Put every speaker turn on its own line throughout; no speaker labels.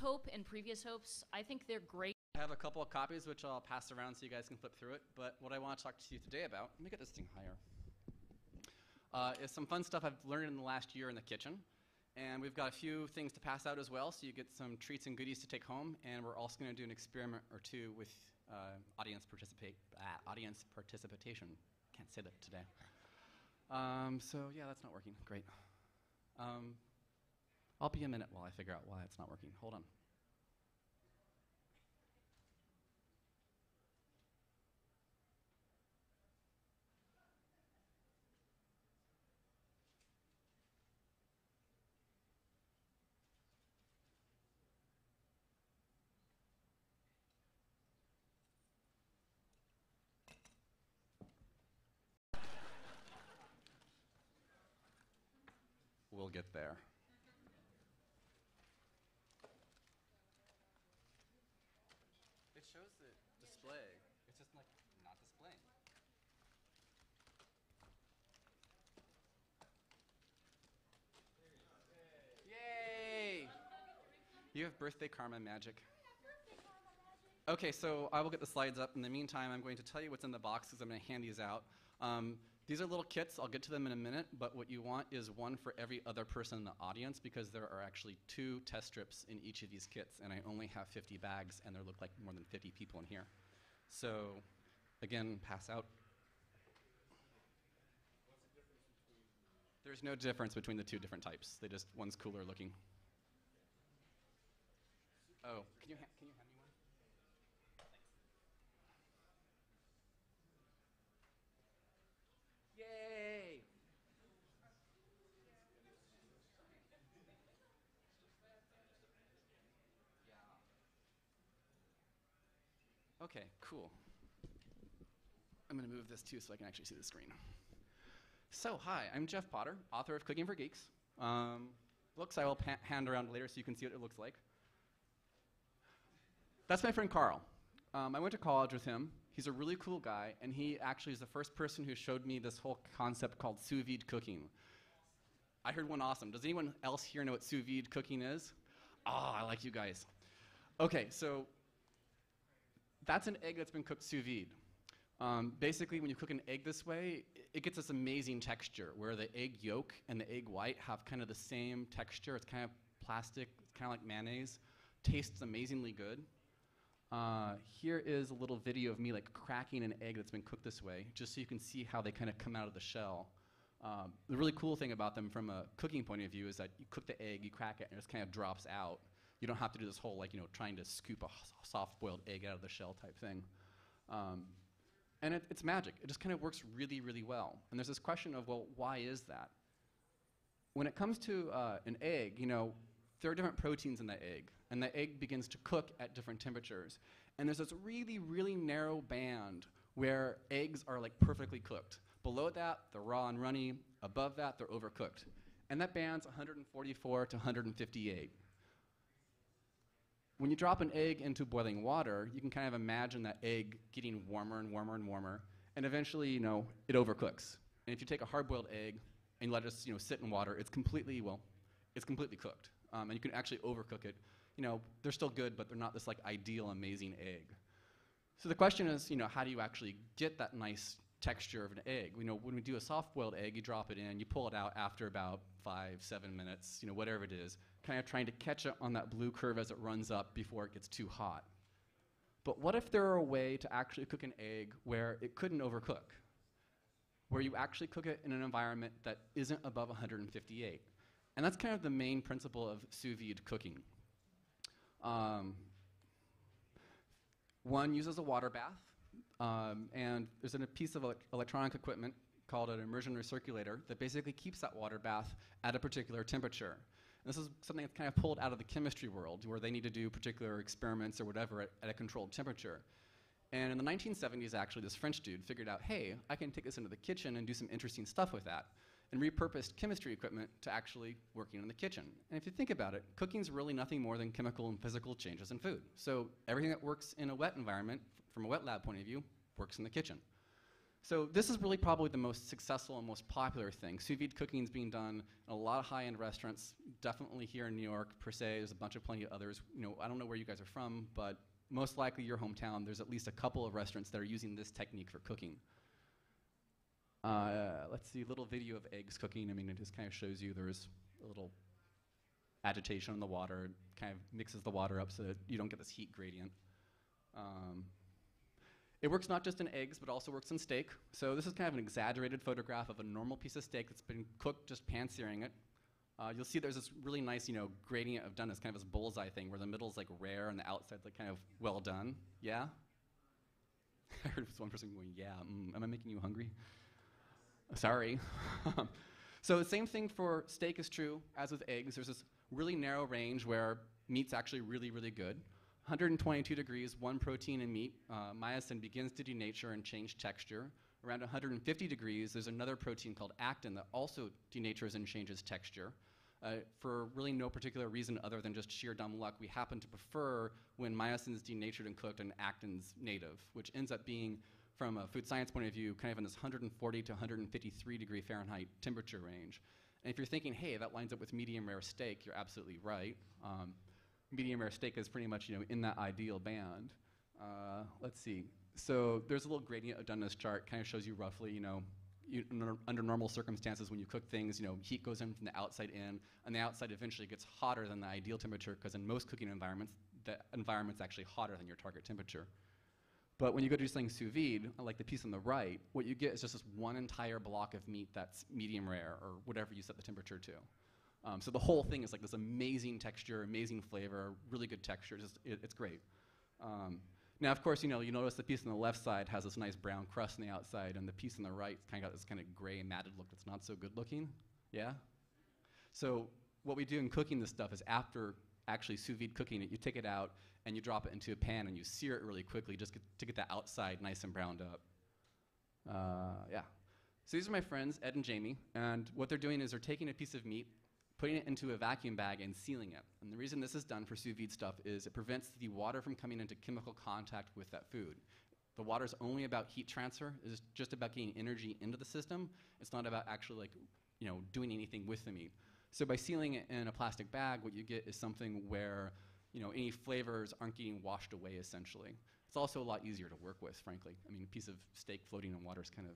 Hope and previous Hopes, I think they're great.
I have a couple of copies which I'll pass around so you guys can flip through it. But what I want to talk to you today about, let me get this thing higher, uh, is some fun stuff I've learned in the last year in the kitchen. And we've got a few things to pass out as well, so you get some treats and goodies to take home. And we're also going to do an experiment or two with uh, audience participate uh, audience participation. Can't say that today. Um, so yeah, that's not working. Great. Um, I'll be a minute while I figure out why it's not working. Hold on. We'll get there. It shows the display. It's just like not displaying. Yay! You have birthday karma magic. Okay, so I will get the slides up. In the meantime, I'm going to tell you what's in the box because I'm going to hand these out. Um, these are little kits. I'll get to them in a minute, but what you want is one for every other person in the audience because there are actually two test strips in each of these kits, and I only have 50 bags, and there look like more than 50 people in here. So, again, pass out. There's no difference between the two different types. They just one's cooler looking. Oh, can you ha- can you hand me one? Yay! Okay, cool. I'm going to move this too so I can actually see the screen. So, hi, I'm Jeff Potter, author of Cooking for Geeks. Um, books I will hand around later so you can see what it looks like. That's my friend Carl. Um, I went to college with him. He's a really cool guy, and he actually is the first person who showed me this whole concept called sous vide cooking. I heard one awesome. Does anyone else here know what sous vide cooking is? Ah, I like you guys. Okay, so that's an egg that's been cooked sous vide. Um, basically, when you cook an egg this way, it gets this amazing texture where the egg yolk and the egg white have kind of the same texture. It's kind of plastic, it's kind of like mayonnaise. Tastes amazingly good. Uh, here is a little video of me like cracking an egg that's been cooked this way, just so you can see how they kind of come out of the shell. Um, the really cool thing about them from a cooking point of view is that you cook the egg, you crack it, and it just kind of drops out. You don't have to do this whole like you know trying to scoop a soft-boiled egg out of the shell type thing. Um, and it, it's magic. It just kind of works really, really well. And there's this question of, well, why is that? When it comes to uh, an egg, you know, there are different proteins in the egg, and the egg begins to cook at different temperatures. And there's this really, really narrow band where eggs are like perfectly cooked. Below that, they're raw and runny. Above that, they're overcooked. And that band's 144 to 158 when you drop an egg into boiling water, you can kind of imagine that egg getting warmer and warmer and warmer, and eventually, you know, it overcooks. And if you take a hard-boiled egg and let it, you know, sit in water, it's completely well, it's completely cooked, um, and you can actually overcook it. You know, they're still good, but they're not this like ideal, amazing egg. So the question is, you know, how do you actually get that nice texture of an egg? You know, when we do a soft-boiled egg, you drop it in, you pull it out after about five, seven minutes, you know, whatever it is, kind of trying to catch it on that blue curve as it runs up before it gets too hot. But what if there were a way to actually cook an egg where it couldn't overcook? Where you actually cook it in an environment that isn't above 158? And that's kind of the main principle of sous vide cooking. Um, one uses a water bath, um, and there's a piece of elec electronic equipment called an immersion recirculator that basically keeps that water bath at a particular temperature. And this is something that's kind of pulled out of the chemistry world, where they need to do particular experiments or whatever at, at a controlled temperature. And in the 1970s, actually, this French dude figured out, hey, I can take this into the kitchen and do some interesting stuff with that, and repurposed chemistry equipment to actually working in the kitchen. And if you think about it, cooking is really nothing more than chemical and physical changes in food. So everything that works in a wet environment, from a wet lab point of view, works in the kitchen. So this is really probably the most successful and most popular thing. Sous vide cooking is being done in a lot of high-end restaurants, definitely here in New York per se. There's a bunch of plenty of others. You know, I don't know where you guys are from, but most likely your hometown, there's at least a couple of restaurants that are using this technique for cooking. Uh, let's see, a little video of eggs cooking. I mean, it just kind of shows you there's a little agitation in the water, kind of mixes the water up so that you don't get this heat gradient. Um, it works not just in eggs, but also works in steak. So this is kind of an exaggerated photograph of a normal piece of steak that's been cooked, just pan-searing it. Uh, you'll see there's this really nice, you know, gradient of doneness, kind of this bullseye thing, where the middle's like rare and the outside's like kind of well done. Yeah? I heard one person going, yeah, mm, am I making you hungry? Sorry. so the same thing for steak is true as with eggs. There's this really narrow range where meat's actually really, really good. 122 degrees, one protein in meat, uh, myosin begins to denature and change texture. Around 150 degrees, there's another protein called actin that also denatures and changes texture. Uh, for really no particular reason other than just sheer dumb luck, we happen to prefer when myosin is denatured and cooked and actin's native, which ends up being, from a food science point of view, kind of in this 140 to 153 degree Fahrenheit temperature range. And if you're thinking, hey, that lines up with medium rare steak, you're absolutely right. Um, medium rare steak is pretty much you know in that ideal band. Uh, let's see. So there's a little gradient done in this chart, kind of shows you roughly, you know, you, under normal circumstances when you cook things, you know, heat goes in from the outside in, and the outside eventually gets hotter than the ideal temperature because in most cooking environments, the environment's actually hotter than your target temperature. But when you go to do something sous vide, like the piece on the right, what you get is just this one entire block of meat that's medium rare or whatever you set the temperature to. Um, so the whole thing is like this amazing texture, amazing flavor, really good texture. Just, it, it's great. Um, now, of course, you know, you notice the piece on the left side has this nice brown crust on the outside, and the piece on the right kind of got this kind of gray matted look that's not so good looking. Yeah? So what we do in cooking this stuff is after actually sous vide cooking it, you take it out and you drop it into a pan and you sear it really quickly just get, to get the outside nice and browned up. Uh, yeah. So these are my friends, Ed and Jamie, and what they're doing is they're taking a piece of meat, putting it into a vacuum bag and sealing it. And the reason this is done for sous vide stuff is it prevents the water from coming into chemical contact with that food. The water is only about heat transfer, it's just about getting energy into the system. It's not about actually like, you know, doing anything with the meat. So by sealing it in a plastic bag, what you get is something where, you know, any flavors aren't getting washed away essentially. It's also a lot easier to work with, frankly. I mean, a piece of steak floating in water is kind of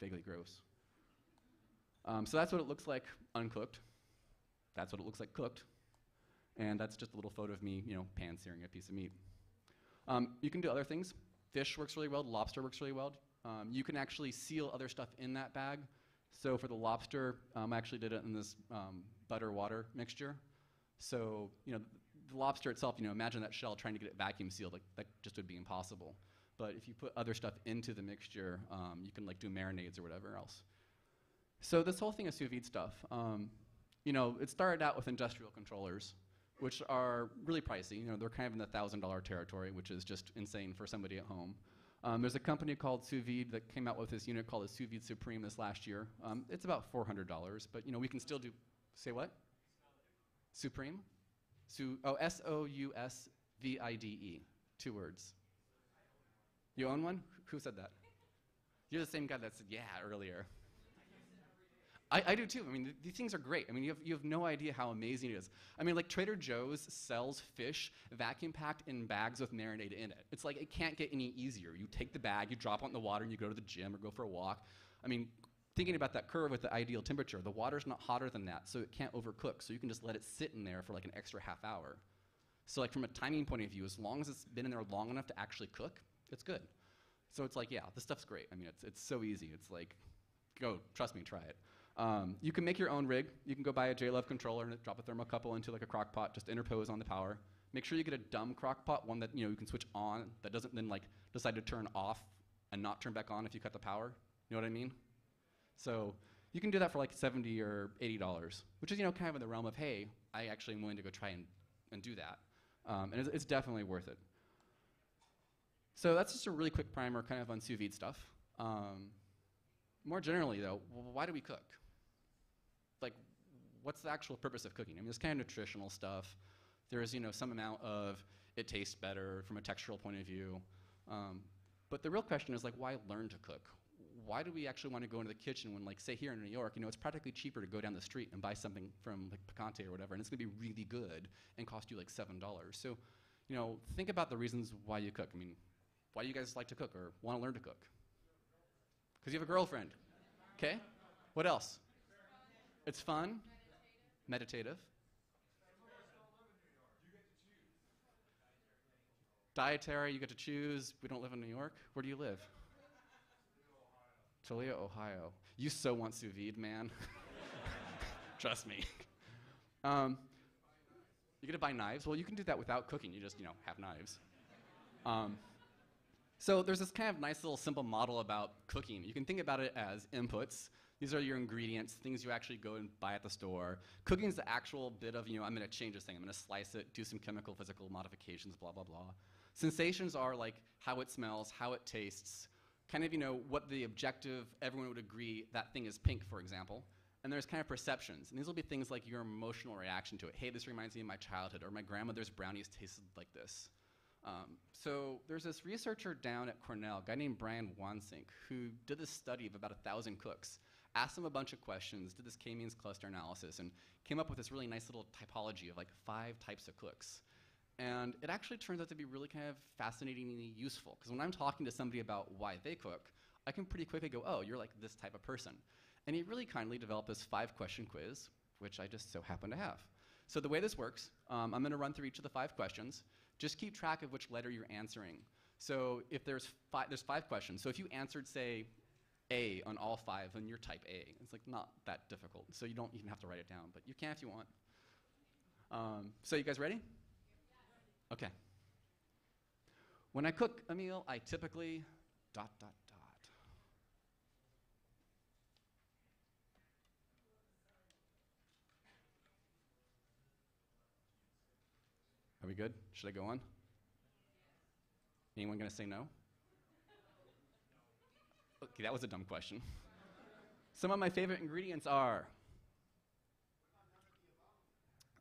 vaguely gross. Um, so that's what it looks like uncooked. That's what it looks like cooked. And that's just a little photo of me, you know, pan searing a piece of meat. Um, you can do other things. Fish works really well. Lobster works really well. Um, you can actually seal other stuff in that bag. So for the lobster, um, I actually did it in this um, butter water mixture. So you know, the lobster itself, you know, imagine that shell trying to get it vacuum sealed. Like that just would be impossible. But if you put other stuff into the mixture, um, you can like do marinades or whatever else. So this whole thing is sous vide stuff. Um, you know, it started out with industrial controllers, which are really pricey. You know, they're kind of in the thousand dollar territory, which is just insane for somebody at home. Um, there's a company called Sous Vide that came out with this unit called the Sous Vide Supreme this last year. Um, it's about $400, but you know we can still do. Say what? Supreme. Su- oh, S O U S V I D E. Two words. You own one? Who said that? You're the same guy that said yeah earlier. I, I do too. I mean, th- these things are great. I mean, you have, you have no idea how amazing it is. I mean, like Trader Joe's sells fish vacuum packed in bags with marinade in it. It's like it can't get any easier. You take the bag, you drop it in the water, and you go to the gym or go for a walk. I mean, thinking about that curve with the ideal temperature, the water's not hotter than that, so it can't overcook. So you can just let it sit in there for like an extra half hour. So, like from a timing point of view, as long as it's been in there long enough to actually cook, it's good. So it's like, yeah, this stuff's great. I mean, it's, it's so easy. It's like, go, trust me, try it. Um, you can make your own rig. You can go buy a JLove controller and drop a thermocouple into like a crock pot, just interpose on the power. Make sure you get a dumb crock pot, one that you know you can switch on, that doesn't then like decide to turn off and not turn back on if you cut the power. You know what I mean? So you can do that for like 70 or 80 dollars, which is you know kind of in the realm of hey, I actually am willing to go try and, and do that, um, and it's, it's definitely worth it. So that's just a really quick primer, kind of on sous vide stuff. Um, more generally, though, why do we cook? Like, what's the actual purpose of cooking? I mean, there's kind of nutritional stuff. There is, you know, some amount of it tastes better from a textural point of view. Um, but the real question is like, why learn to cook? why do we actually want to go into the kitchen when, like, say here in New York, you know, it's practically cheaper to go down the street and buy something from like Picante or whatever, and it's going to be really good and cost you like seven dollars. So, you know, think about the reasons why you cook. I mean, why do you guys like to cook or want to learn to cook? Because you have a girlfriend. Okay. What else? It's fun. Meditative. Dietary, you get to choose. We don't live in New York. Where do you live? Toledo, Ohio. You so want sous vide, man. Trust me. Um, you get to buy knives. Well, you can do that without cooking. You just, you know, have knives. Um, so there's this kind of nice little simple model about cooking. You can think about it as inputs. These are your ingredients, things you actually go and buy at the store. Cooking is the actual bit of, you know, I'm going to change this thing. I'm going to slice it, do some chemical, physical modifications, blah, blah, blah. Sensations are like how it smells, how it tastes, kind of, you know, what the objective, everyone would agree that thing is pink, for example. And there's kind of perceptions. And these will be things like your emotional reaction to it. Hey, this reminds me of my childhood, or my grandmother's brownies tasted like this. Um, so there's this researcher down at Cornell, a guy named Brian Wansink, who did this study of about a thousand cooks, asked them a bunch of questions, did this k-means cluster analysis, and came up with this really nice little typology of like five types of cooks. And it actually turns out to be really kind of fascinatingly useful, because when I'm talking to somebody about why they cook, I can pretty quickly go, oh, you're like this type of person. And he really kindly developed this five question quiz, which I just so happen to have. So the way this works, um, I'm going to run through each of the five questions. Just keep track of which letter you're answering. So if there's five, there's five questions. So if you answered, say, A on all five, then you're type A. It's like not that difficult. So you don't even have to write it down, but you can if you want. Um, so you guys ready? Okay. When I cook a meal, I typically dot dot dot. Are we good? Should I go on? Anyone going to say no? Okay, that was a dumb question. Some of my favorite ingredients are.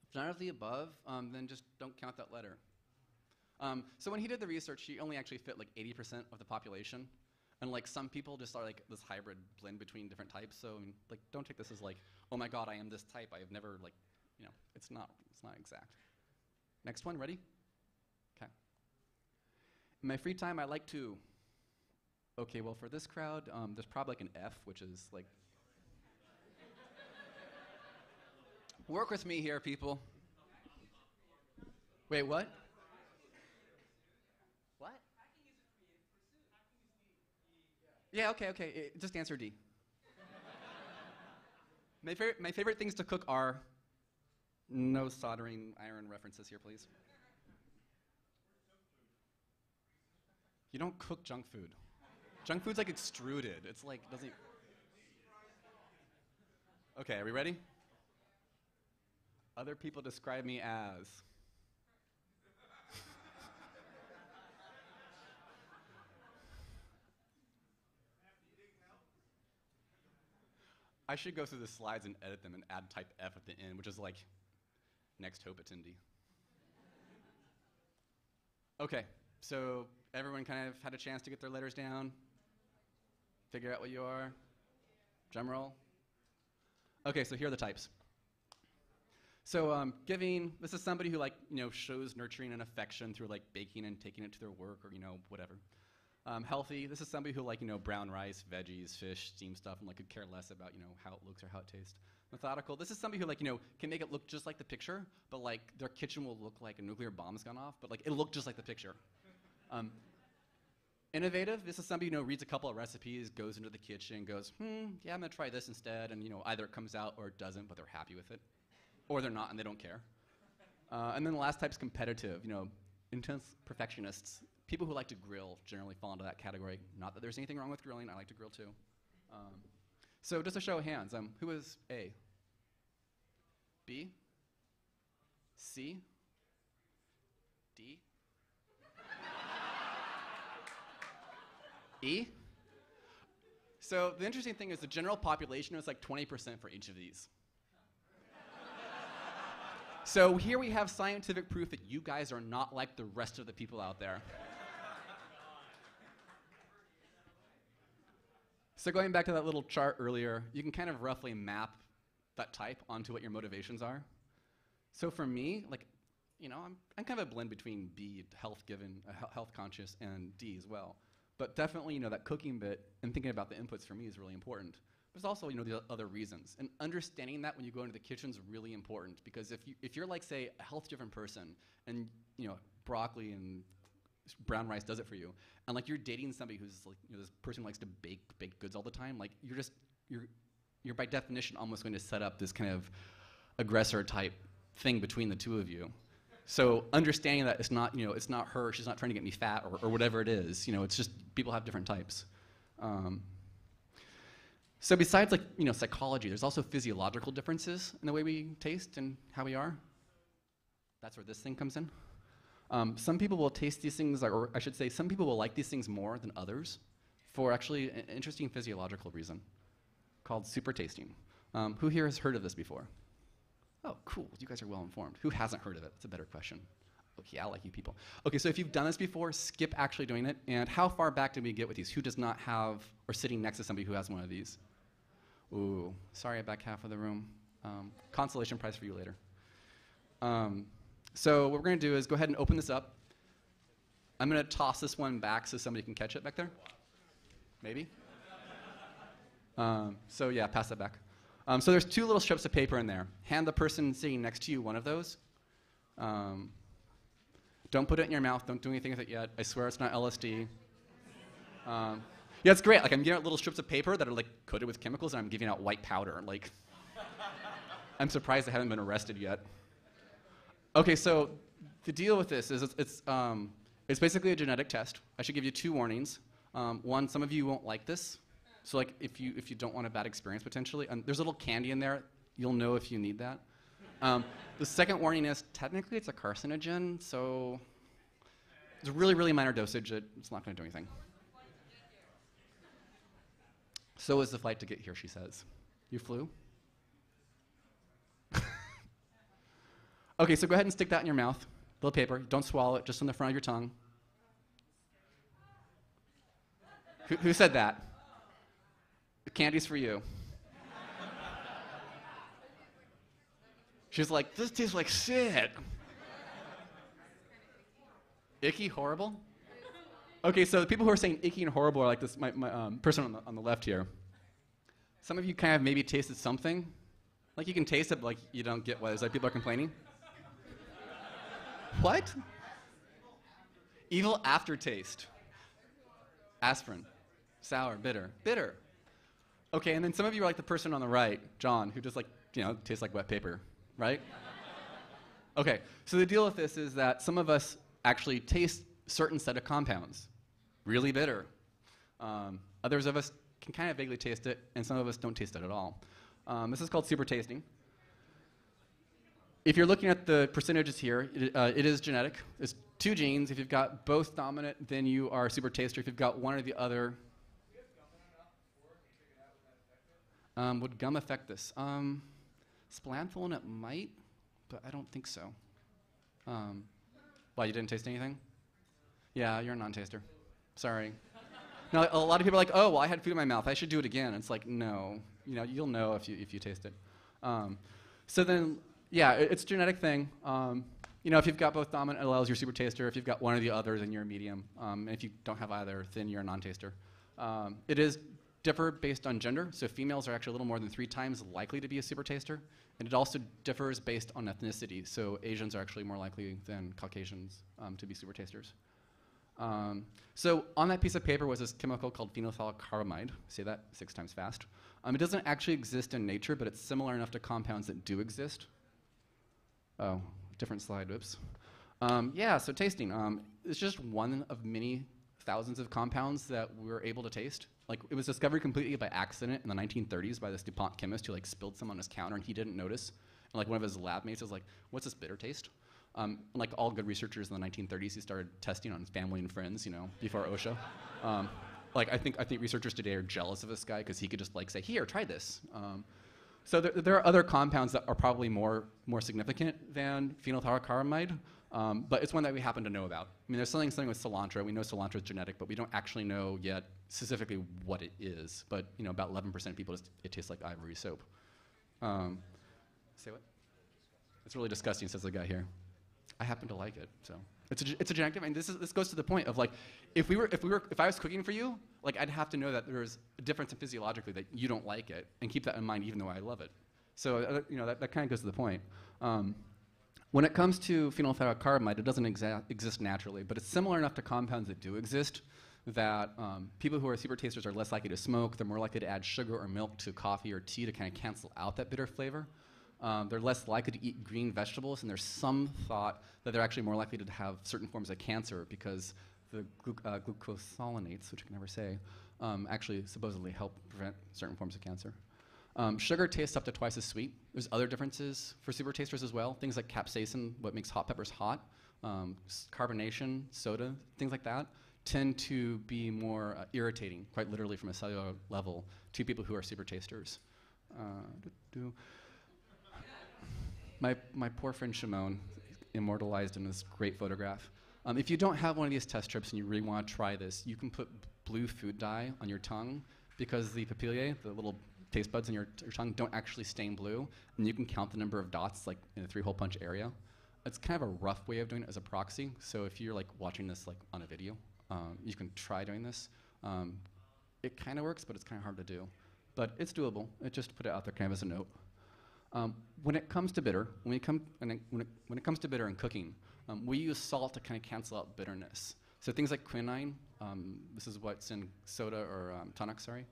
If none of the above, um, then just don't count that letter. Um, so when he did the research, he only actually fit like 80% of the population. And like some people just are like this hybrid blend between different types. So I mean, like don't take this as like, oh my god, I am this type. I have never like, you know, it's not, it's not exact. Next one, ready? Okay. In my free time, I like to. Okay, well, for this crowd, um, there's probably like an F, which is like. Work with me here, people. Wait, what? What? Yeah, okay, okay. eh, just answer D. my, favorite, my favorite things to cook are no soldering iron references here, please. You don't cook junk food. Junk food's like extruded. It's like doesn't. Okay, are we ready? Other people describe me as. I should go through the slides and edit them and add type F at the end, which is like next hope attendee. Okay, so everyone kind of had a chance to get their letters down, figure out what you are, drum roll. Okay, so here are the types. So um, giving, this is somebody who like, you know, shows nurturing and affection through like baking and taking it to their work or, you know, whatever. Um, healthy, this is somebody who like, you know, brown rice, veggies, fish, steamed stuff, and like could care less about, you know, how it looks or how it tastes. Methodical, this is somebody who like, you know, can make it look just like the picture, but like their kitchen will look like a nuclear bomb's gone off, but like it'll look just like the picture. Um, innovative, this is somebody you know reads a couple of recipes, goes into the kitchen, goes, hmm, yeah, I'm gonna try this instead, and you know either it comes out or it doesn't, but they're happy with it, or they're not and they don't care. Uh, and then the last type's competitive, you know, intense perfectionists. People who like to grill generally fall into that category. Not that there's anything wrong with grilling, I like to grill too. Um, so just a show of hands, um, who is A? B? C? D? E? So the interesting thing is the general population was like 20% for each of these. so here we have scientific proof that you guys are not like the rest of the people out there. So going back to that little chart earlier, you can kind of roughly map that type onto what your motivations are. So for me, like, you know, I'm, I'm kind of a blend between B, health given, uh, health conscious, and D as well. But definitely, you know, that cooking bit and thinking about the inputs for me is really important. There's also, you know, the other reasons. And understanding that when you go into the kitchen is really important because if, you, if you're like, say, a health-driven person and, you know, broccoli and brown rice does it for you, and like you're dating somebody who's like, you know, this person who likes to bake baked goods all the time, like you're just, you're, you're by definition almost going to set up this kind of aggressor type thing between the two of you. So understanding that it's not, you know, it's not her, she's not trying to get me fat or, or whatever it is, you know, it's just people have different types. Um, so besides like, you know, psychology, there's also physiological differences in the way we taste and how we are. That's where this thing comes in. Um, some people will taste these things, or I should say, some people will like these things more than others for actually an interesting physiological reason called super tasting. Um, who here has heard of this before? Oh, cool. You guys are well informed. Who hasn't heard of it? That's a better question. Okay, I like you people. Okay, so if you've done this before, skip actually doing it. And how far back did we get with these? Who does not have or sitting next to somebody who has one of these? Ooh, sorry, back half of the room. Um, consolation prize for you later. Um, so what we're going to do is go ahead and open this up. I'm going to toss this one back so somebody can catch it back there. Maybe. Um, so yeah, pass that back. Um, so there's two little strips of paper in there. Hand the person sitting next to you one of those. Um, don't put it in your mouth. Don't do anything with it yet. I swear it's not LSD. Um, yeah, it's great. Like I'm giving out little strips of paper that are like coated with chemicals, and I'm giving out white powder. Like, I'm surprised I haven't been arrested yet. Okay, so the deal with this is it's it's, um, it's basically a genetic test. I should give you two warnings. Um, one, some of you won't like this. So like if you if you don't want a bad experience potentially, and there's a little candy in there. You'll know if you need that. Um, the second warning is technically it's a carcinogen, so it's a really really minor dosage. It, it's not going to do anything. So is the flight to get here, she says. You flew? okay, so go ahead and stick that in your mouth. Little paper. Don't swallow it, just on the front of your tongue. Who, who said that? The candy's for you. She's like, this tastes like shit. Icky, horrible? Okay, so the people who are saying icky and horrible are like this my, my um, person on the, on the left here. Some of you kind of maybe tasted something. Like you can taste it, but like you don't get what is that people are complaining? what? Evil aftertaste. Aspirin. Sour, bitter. Bitter. Okay, and then some of you are like the person on the right, John, who just like, you know, tastes like wet paper, right? okay, so the deal with this is that some of us actually taste certain set of compounds, really bitter. Um, others of us can kind of vaguely taste it, and some of us don't taste it at all. Um, this is called super tasting. If you're looking at the percentages here, it, uh, it is genetic. It's two genes. If you've got both dominant, then you are super taster. If you've got one or the other, um, would gum affect this? Um, it might, but I don't think so. Um, why, you didn't taste anything? Yeah, you're a non-taster. Sorry. Now, a lot of people are like, oh, well, I had food in my mouth. I should do it again. It's like, no. You know, you'll know if you, if you taste it. Um, so then, yeah, it- it's a genetic thing. Um, you know, if you've got both dominant alleles, you're super taster. If you've got one or the other, then you're a medium. Um, and if you don't have either, then you're a non-taster. Um, it is differ based on gender. So females are actually a little more than three times likely to be a super taster. And it also differs based on ethnicity. So Asians are actually more likely than Caucasians um, to be super tasters. Um, so on that piece of paper was this chemical called phenylthiocarbamide. Say that six times fast. Um, it doesn't actually exist in nature, but it's similar enough to compounds that do exist. Oh, different slide. Oops. Um, yeah. So tasting. Um, it's just one of many thousands of compounds that we're able to taste. Like it was discovered completely by accident in the 1930s by this DuPont chemist who like spilled some on his counter and he didn't notice. And like one of his lab mates was like, "What's this bitter taste?" Um, and, like all good researchers in the 1930s, he started testing on family and friends, you know, before OSHA. Um, like I think I think researchers today are jealous of this guy because he could just like say, "Here, try this." Um, so there, there are other compounds that are probably more more significant than phenylthiocarbamide. Um, but it's one that we happen to know about. I mean, there's something, something with cilantro. We know cilantro is genetic, but we don't actually know yet specifically what it is. But you know, about 11% of people, just, it tastes like ivory soap. Um, say what? It's really disgusting, says the guy here. I happen to like it, so it's a, it's a genetic. And this is this goes to the point of like, if we were if we were if I was cooking for you, like I'd have to know that there's a difference in physiologically that you don't like it, and keep that in mind even though I love it. So uh, you know that, that kind of goes to the point. Um, when it comes to phenylthiocarbamide, it doesn't exist naturally, but it's similar enough to compounds that do exist that um, people who are super tasters are less likely to smoke. They're more likely to add sugar or milk to coffee or tea to kind of cancel out that bitter flavor. Um, they're less likely to eat green vegetables, and there's some thought that they're actually more likely to have certain forms of cancer because the gluc- uh, which I can never say, um, actually supposedly help prevent certain forms of cancer. Um, sugar tastes up to twice as sweet. There's other differences for super tasters as well. Things like capsaicin, what makes hot peppers hot, um, carbonation, soda, things like that, tend to be more uh, irritating, quite literally from a cellular level, to people who are super tasters. Uh, my, my poor friend Shimon, immortalized in this great photograph. Um, if you don't have one of these test strips and you really want to try this, you can put blue food dye on your tongue because the papillae, the little taste buds in your, your tongue, don't actually stain blue, and you can count the number of dots like in a three-hole punch area. It's kind of a rough way of doing it as a proxy. So if you're like watching this like on a video, um, you can try doing this. Um, it kind of works, but it's kind of hard to do. But it's doable. It just put it out there kind of as a note. Um, when it comes to bitter, when, we come, when, it, when, it, when it comes to bitter in cooking, um, we use salt to kind of cancel out bitterness. So things like quinine, um, this is what's in soda or um, tonic, sorry.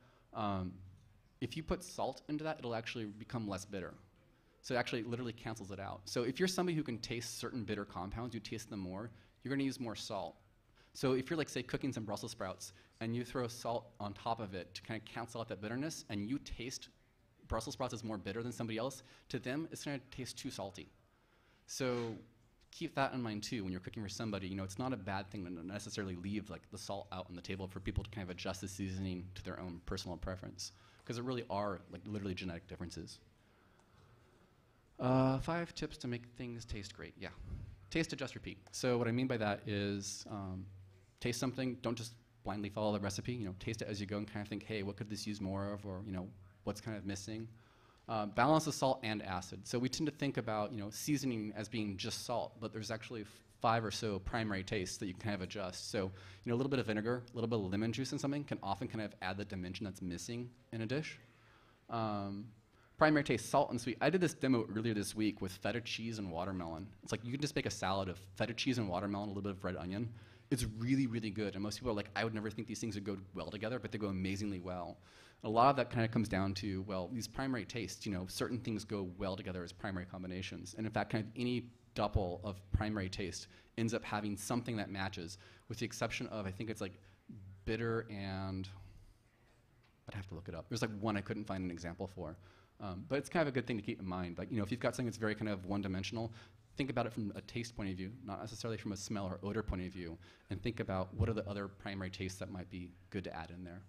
If you put salt into that, it'll actually become less bitter. So it actually literally cancels it out. So if you're somebody who can taste certain bitter compounds, you taste them more, you're going to use more salt. So if you're like say cooking some Brussels sprouts and you throw salt on top of it to kind of cancel out that bitterness, and you taste Brussels sprouts as more bitter than somebody else, to them it's going to taste too salty. So keep that in mind too when you're cooking for somebody. You know, it's not a bad thing to necessarily leave like the salt out on the table for people to kind of adjust the seasoning to their own personal preference, because there really are like literally genetic differences. Uh, five tips to make things taste great. Yeah, taste, adjust, repeat. So what I mean by that is um, taste something. Don't just blindly follow the recipe. You know, taste it as you go and kind of think, hey, what could this use more of, or you know, what's kind of missing. Uh, balance of salt and acid. So we tend to think about you know seasoning as being just salt, but there's actually five or so primary tastes that you can kind of adjust. So you know a little bit of vinegar, a little bit of lemon juice in something can often kind of add the dimension that's missing in a dish. Um, primary taste, salt and sweet. I did this demo earlier this week with feta cheese and watermelon. It's like you can just make a salad of feta cheese and watermelon, a little bit of red onion. It's really, really good. And most people are like, I would never think these things would go well together, but they go amazingly well. And A lot of that kind of comes down to, well, these primary tastes, you know, certain things go well together as primary combinations. And in fact, kind of any double of primary taste ends up having something that matches, with the exception of, I think it's like bitter and I'd have to look it up. There's like one I couldn't find an example for. Um, but it's kind of a good thing to keep in mind. Like, you know, if you've got something that's very kind of one-dimensional, think about it from a taste point of view, not necessarily from a smell or odor point of view, and think about what are the other primary tastes that might be good to add in there.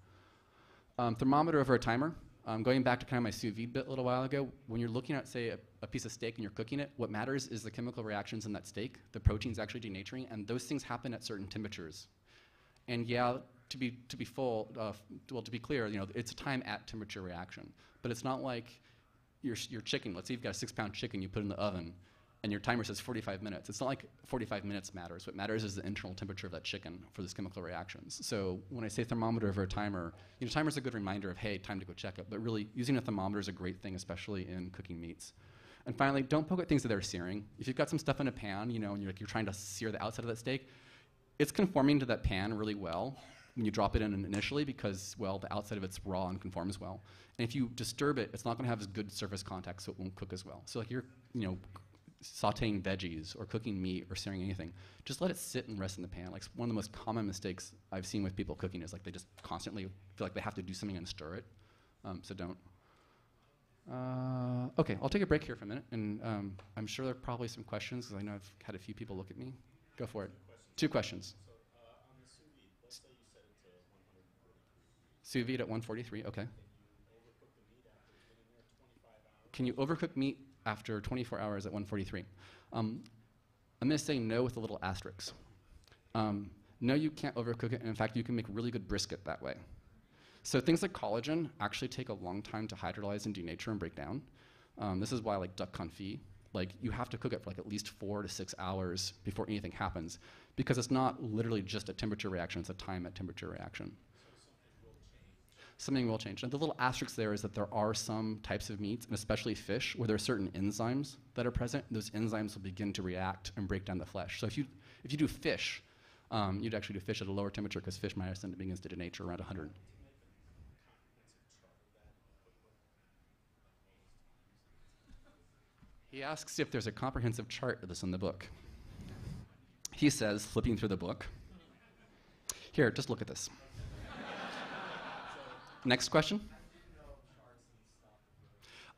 Um, thermometer over a timer. Um, going back to kind of my sous vide bit a little while ago, when you're looking at, say, a, a piece of steak and you're cooking it, what matters is the chemical reactions in that steak. The protein's actually denaturing, and those things happen at certain temperatures. And yeah, to be to be full, uh, well, to be clear, you know, it's a time at temperature reaction. But it's not like your your chicken. Let's say you've got a six-pound chicken you put in the oven, and your timer says 45 minutes. It's not like 45 minutes matters. What matters is the internal temperature of that chicken for these chemical reactions. So when I say thermometer over a timer, you know, timer's a good reminder of hey, time to go check it. But really, using a thermometer is a great thing, especially in cooking meats. And finally, don't poke at things that are searing. If you've got some stuff in a pan, you know, and you're like you're trying to sear the outside of that steak, it's conforming to that pan really well when you drop it in initially because, well, the outside of it's raw and conforms well. And if you disturb it, it's not going to have as good surface contact, so it won't cook as well. So like you're, you know, sauteing veggies or cooking meat or searing anything, just let it sit and rest in the pan. Like one of the most common mistakes I've seen with people cooking is like they just constantly feel like they have to do something and stir it. Um, so don't. Uh, okay, I'll take a break here for a minute, and um, I'm sure there are probably some questions because I know I've had a few people look at me. Go for it. Two questions. Sous vide at 143, okay. Can you overcook meat after 24 hours at 143? Um, I'm going to say no with a little asterisk. Um, no, you can't overcook it. And in fact, you can make really good brisket that way. So things like collagen actually take a long time to hydrolyze and denature and break down. Um, this is why like duck confit, like you have to cook it for like at least four to six hours before anything happens, because it's not literally just a temperature reaction; it's a time at temperature reaction. Something will change. And the little asterisk there is that there are some types of meats, and especially fish, where there are certain enzymes that are present. Those enzymes will begin to react and break down the flesh. So if you if you do fish, um, you'd actually do fish at a lower temperature because fish myosin begins to denature around 100. He asks if there's a comprehensive chart of this in the book. He says, flipping through the book, here, just look at this. Next question.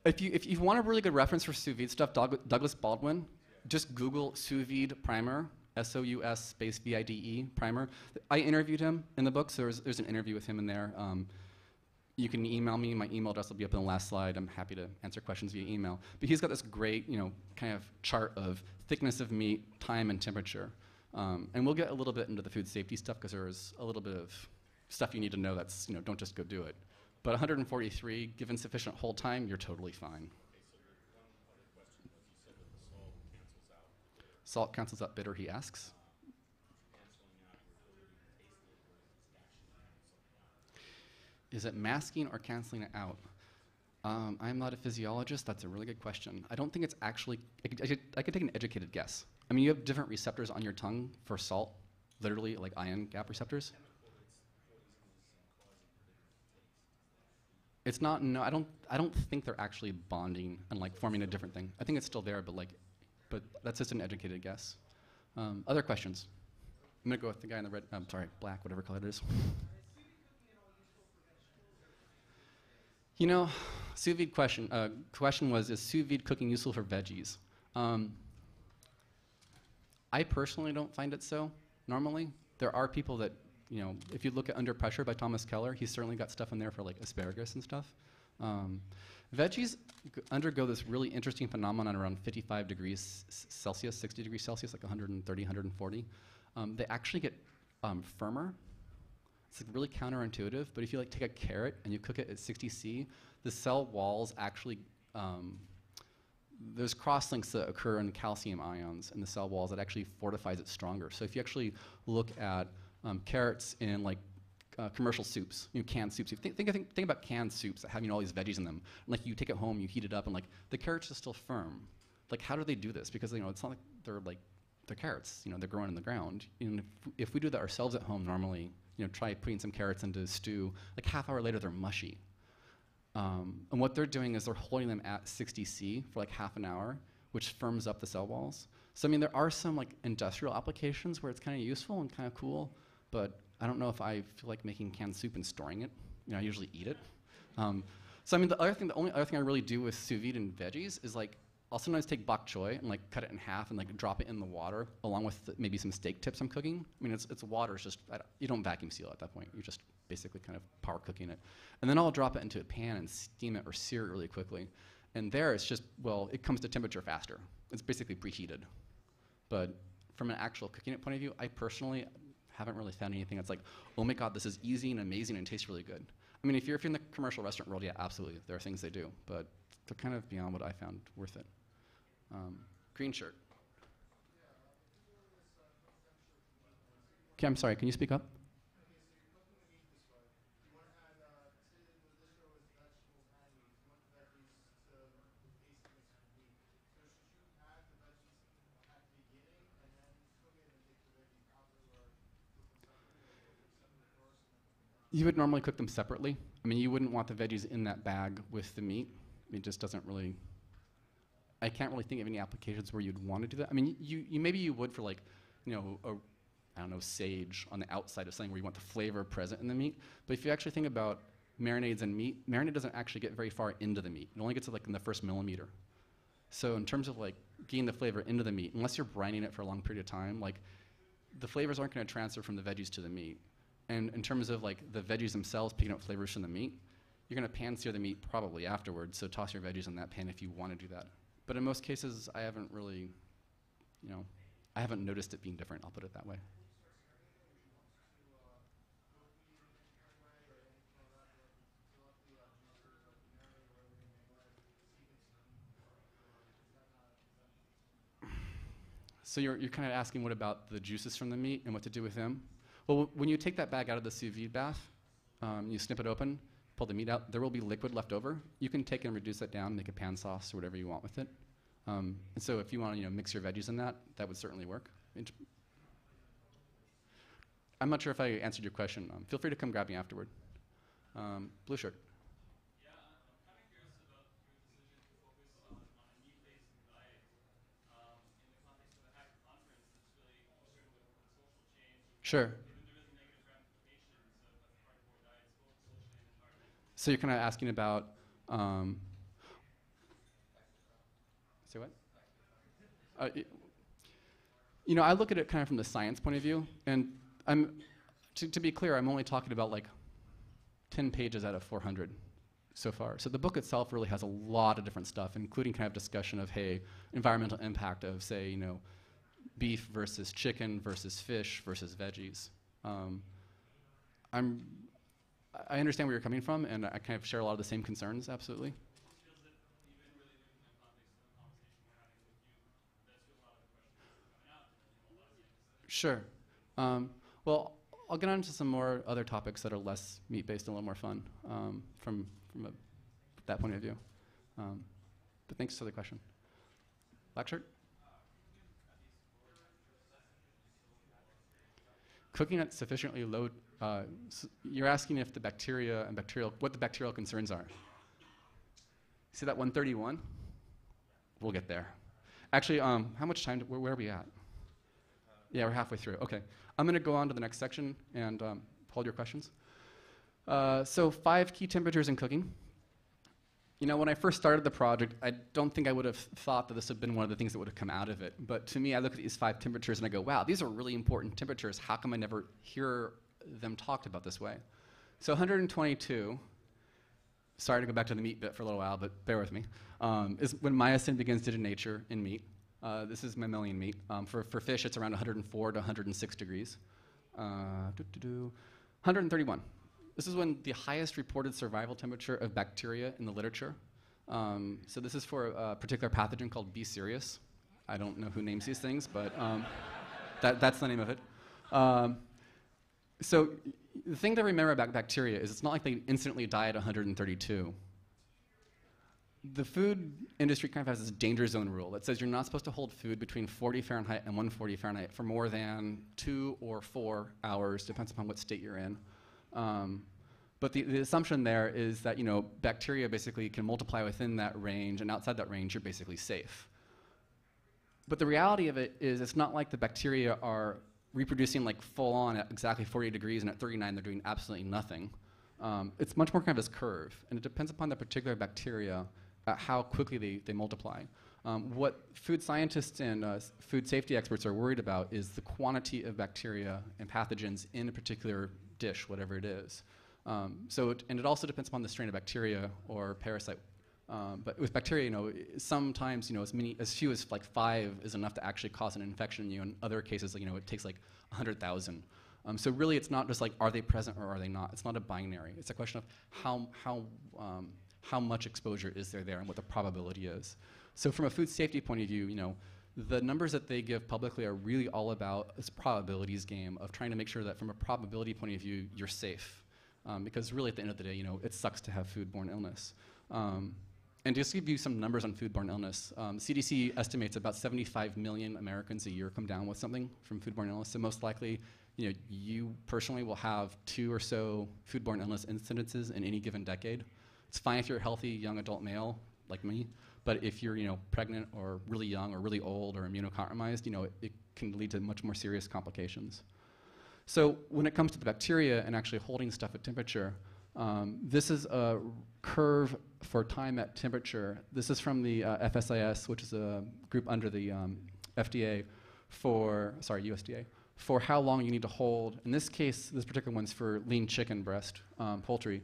If you, if you want a really good reference for sous vide stuff, Doug, Douglas Baldwin, just Google sous vide primer, S O U S space V I D E primer. I interviewed him in the book, so there's, there's an interview with him in there. Um, you can email me. My email address will be up in the last slide. I'm happy to answer questions via email. But he's got this great, you know, kind of chart of thickness of meat, time, and temperature. Um, and we'll get a little bit into the food safety stuff because there's a little bit of stuff you need to know that's, you know, don't just go do it. But 143, given sufficient hold time, you're totally fine. Salt cancels out bitter, he asks. Is it masking or canceling it out? Um, I'm not a physiologist. That's a really good question. I don't think it's actually, I could, I, could, I could take an educated guess. I mean, you have different receptors on your tongue for salt, literally like ion gap receptors. It's not, no, I don't, I don't think they're actually bonding and like forming a different thing. I think it's still there, but like, but that's just an educated guess. Um, other questions? I'm gonna go with the guy in the red, I'm sorry, black, whatever color it is. You know, sous vide question, uh, question was, is sous vide cooking useful for veggies? Um, I personally don't find it so, normally. There are people that, you know, if you look at Under Pressure by Thomas Keller, he's certainly got stuff in there for like asparagus and stuff. Um, veggies undergo this really interesting phenomenon around 55 degrees Celsius, 60 degrees Celsius, like 130, 140. Um, they actually get um, firmer it's like really counterintuitive, but if you like take a carrot and you cook it at 60 C, the cell walls actually um, there's crosslinks that occur in calcium ions in the cell walls that actually fortifies it stronger. So if you actually look at um, carrots in like uh, commercial soups, you know, canned soups. Think, think, think, think about canned soups that have you know, all these veggies in them. And, like you take it home, you heat it up, and like the carrots are still firm. Like how do they do this? Because you know it's not like they're like they're carrots. You know they're growing in the ground. And if, if we do that ourselves at home normally, you know, try putting some carrots into a stew. Like half hour later, they're mushy. Um, and what they're doing is they're holding them at 60 C for like half an hour, which firms up the cell walls. So I mean, there are some like industrial applications where it's kind of useful and kind of cool, but I don't know if I feel like making canned soup and storing it. You know, I usually eat it. Um, so I mean, the other thing, the only other thing I really do with sous vide and veggies is like I'll sometimes take bok choy and like cut it in half and like drop it in the water along with the, maybe some steak tips I'm cooking. I mean, it's, it's water. It's just don't, you don't vacuum seal at that point. You're just basically kind of power cooking it, and then I'll drop it into a pan and steam it or sear it really quickly. And there, it's just well, it comes to temperature faster. It's basically preheated. But from an actual cooking point of view, I personally haven't really found anything that's like, oh my god, this is easy and amazing and tastes really good. I mean, if you're, if you're in the commercial restaurant world, yeah, absolutely, there are things they do, but they're kind of beyond what I found worth it. Um, green shirt. Okay, I'm sorry. Can you speak up? You would normally cook them separately. I mean, you wouldn't want the veggies in that bag with the meat. It just doesn't really. I can't really think of any applications where you'd want to do that. I mean, you, you maybe you would for like, you know, a, I don't know, sage on the outside of something where you want the flavor present in the meat. But if you actually think about marinades and meat, marinade doesn't actually get very far into the meat. It only gets to like in the first millimeter. So in terms of like getting the flavor into the meat, unless you're brining it for a long period of time, like the flavors aren't going to transfer from the veggies to the meat. And in terms of like the veggies themselves picking up flavors from the meat, you're to pan sear the meat probably afterwards. So toss your veggies in that pan if you want to do that. But in most cases, I haven't really, you know, I haven't noticed it being different. I'll put it that way. So you're, you're kind of asking what about the juices from the meat and what to do with them? Well, when you take that bag out of the sous vide bath, um, you snip it open, pull the meat out, there will be liquid left over. You can take and reduce that down, make a pan sauce or whatever you want with it. Um, and so if you want to you know, mix your veggies in that, that would certainly work. I'm not sure if I answered your question. Um, feel free to come grab me afterward. Um, blue shirt. Sure. So you're kind of asking about. Um, say what? Uh, y- you know, I look at it kind of from the science point of view, and I'm, to, to be clear, I'm only talking about like 10 pages out of 400 so far. So the book itself really has a lot of different stuff, including kind of discussion of, hey, environmental impact of, say, you know, beef versus chicken versus fish versus veggies. Um, I'm, I understand where you're coming from, and I kind of share a lot of the same concerns, absolutely. Sure. Um, well, I'll get on to some more other topics that are less meat-based and a little more fun um, from, from a, that point of view. Um, but thanks for the question. Black shirt? Cooking at sufficiently low, uh, s- you're asking if the bacteria and bacterial, what the bacterial concerns are. See that 131? We'll get there. Actually, um, how much time, do, where, where are we at? Yeah, we're halfway through. Okay. I'm going to go on to the next section and um, hold your questions. Uh, so, five key temperatures in cooking. You know, when I first started the project, I don't think I would have thought that this would have been one of the things that would have come out of it. But to me, I look at these five temperatures and I go, wow, these are really important temperatures. How come I never hear them talked about this way? So, 122, sorry to go back to the meat bit for a little while, but bear with me, um, is when myosin begins to denature in meat. Uh, this is mammalian meat. Um, for, for fish, it's around 104 to 106 degrees. Uh, doo-doo-doo. 131. This is when the highest reported survival temperature of bacteria in the literature. Um, so this is for a particular pathogen called B. cereus. I don't know who names these things, but um, that, that's the name of it. So the thing to remember about bacteria is it's not like they instantly die at 132 the food industry kind of has this danger zone rule that says you're not supposed to hold food between 40 Fahrenheit and 140 Fahrenheit for more than two or four hours, depends upon what state you're in. Um, but the, the assumption there is that you know bacteria basically can multiply within that range, and outside that range, you're basically safe. But the reality of it is, it's not like the bacteria are reproducing like full on at exactly 40 degrees, and at 39 they're doing absolutely nothing. Um, it's much more kind of this curve, and it depends upon the particular bacteria at how quickly they, they multiply. Um, what food scientists and uh, food safety experts are worried about is the quantity of bacteria and pathogens in a particular dish, whatever it is. Um, so, it, and it also depends upon the strain of bacteria or parasite. Um, but with bacteria, you know, sometimes you know as many as few as like five is enough to actually cause an infection in you. In other cases, you know, it takes like hundred thousand. Um, so really, it's not just like are they present or are they not. It's not a binary. It's a question of how how um, how much exposure is there there and what the probability is. So from a food safety point of view, you know, the numbers that they give publicly are really all about this probabilities game of trying to make sure that from a probability point of view, you're safe. Um, because really, at the end of the day, you know, it sucks to have foodborne illness. And just to give you some numbers on foodborne illness, um, CDC estimates about 75 million Americans a year come down with something from foodborne illness. So most likely, you know, you personally will have two or so foodborne illness incidences in any given decade. It's fine if you're a healthy young adult male like me, but if you're, you know, pregnant or really young or really old or immunocompromised, you know, it, it can lead to much more serious complications. So when it comes to the bacteria and actually holding stuff at temperature, um, this is a curve for time at temperature. This is from the uh, FSIS, which is a group under the um, FDA for, sorry, USDA, for how long you need to hold. In this case, this particular one's for lean chicken breast, um, poultry.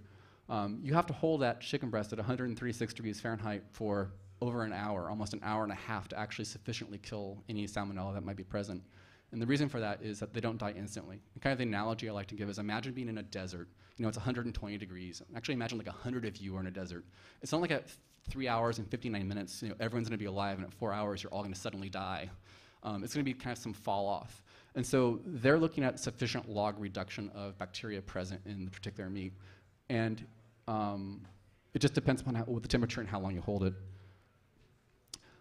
Um, you have to hold that chicken breast at 136 degrees Fahrenheit for over an hour, almost an hour and a half, to actually sufficiently kill any salmonella that might be present. And the reason for that is that they don't die instantly. And kind of the analogy I like to give is imagine being in a desert. You know, it's 120 degrees. Actually, imagine like 100 of you are in a desert. It's not like at three hours and 59 minutes, you know, everyone's going to be alive, and at four hours, you're all going to suddenly die. Um, it's going to be kind of some fall off. And so they're looking at sufficient log reduction of bacteria present in the particular meat. And um, it just depends upon how, the temperature and how long you hold it.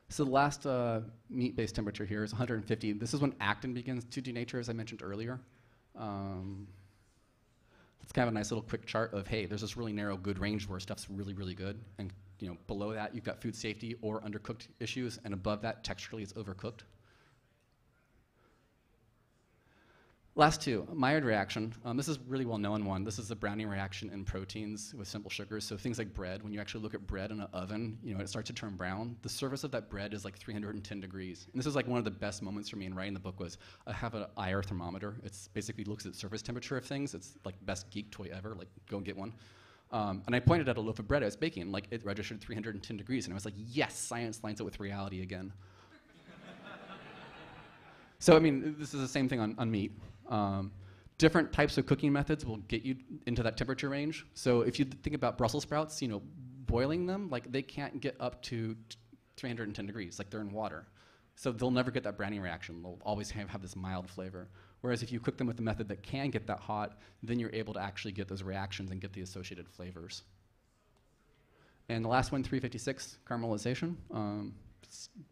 So the last uh, meat-based temperature here is 150. This is when actin begins to denature, as I mentioned earlier. Um, it's kind of a nice little quick chart of, hey, there's this really narrow good range where stuff's really, really good. And you know, below that, you've got food safety or undercooked issues. And above that, texturally, it's overcooked. Last two, Maillard reaction. Um, this is a really well-known one. This is the Browning reaction in proteins with simple sugars. So things like bread, when you actually look at bread in an oven, you know, it starts to turn brown. The surface of that bread is like 310 degrees. And this is like one of the best moments for me in writing the book was I have an IR thermometer. It's basically looks at surface temperature of things. It's like best geek toy ever. Like go get one. Um, and I pointed at a loaf of bread I was baking, like it registered 310 degrees, and I was like, yes, science lines up with reality again. so I mean, this is the same thing on, on meat. Um, different types of cooking methods will get you into that temperature range. So if you think about Brussels sprouts, you know, boiling them, like they can't get up to 310 degrees, like they're in water. So they'll never get that Browning reaction. They'll always have, have this mild flavor. Whereas if you cook them with a method that can get that hot, then you're able to actually get those reactions and get the associated flavors. And the last one, 356, caramelization. Um,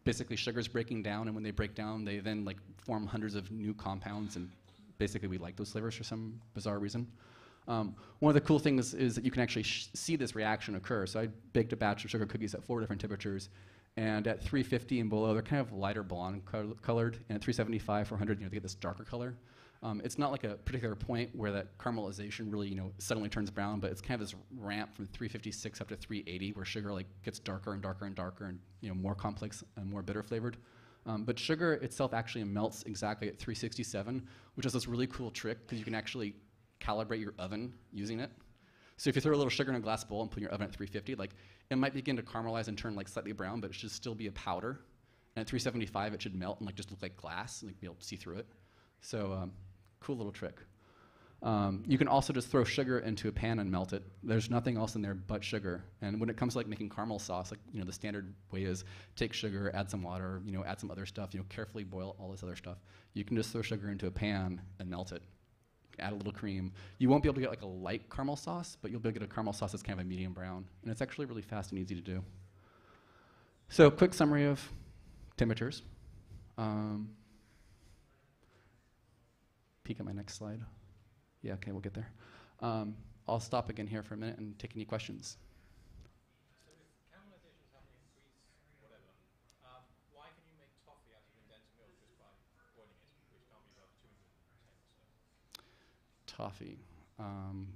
basically sugars breaking down, and when they break down, they then like form hundreds of new compounds and basically we like those flavors for some bizarre reason. Um, one of the cool things is that you can actually see this reaction occur. So I baked a batch of sugar cookies at four different temperatures, and at 350 and below, they're kind of lighter blonde col colored, and at 375, 400, you know, they get this darker color. Um, it's not like a particular point where that caramelization really, you know, suddenly turns brown, but it's kind of this ramp from 356 up to 380, where sugar like gets darker and darker and darker, and you know, more complex and more bitter flavored. Um, but sugar itself actually melts exactly at 367, which is this really cool trick because you can actually calibrate your oven using it. So if you throw a little sugar in a glass bowl and put your oven at 350, like it might begin to caramelize and turn like slightly brown, but it should still be a powder. And at 375, it should melt and like just look like glass and like be able to see through it. So um, cool little trick. Um, you can also just throw sugar into a pan and melt it. There's nothing else in there but sugar. And when it comes to like making caramel sauce, like you know, the standard way is take sugar, add some water, you know, add some other stuff, you know, carefully boil all this other stuff. You can just throw sugar into a pan and melt it. Add a little cream. You won't be able to get like a light caramel sauce, but you'll be able to get a caramel sauce that's kind of a medium brown. And it's actually really fast and easy to do. So, quick summary of temperatures. Um, peek at my next slide. Yeah, okay, we'll get there. Um, I'll stop again here for a minute and take any questions.
Toffee out of condensed milk just by boiling it, which can't be above 210 or so?
Toffee. Um,